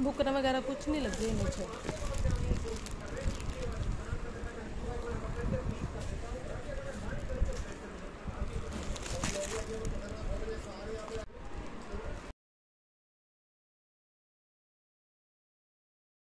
ਬੁੱਕਰਾਂ ਵਗੈਰਾ ਕੁਝ ਨਹੀਂ ਲੱਗੇ ਇਹਨੇ 'ਚ